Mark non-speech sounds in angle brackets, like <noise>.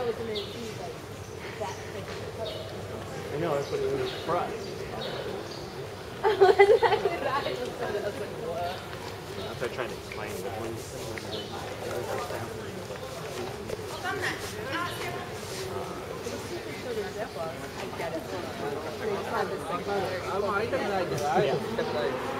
know it's going to be like that I know, that's what it <laughs> was i surprise. After trying to explain the one I I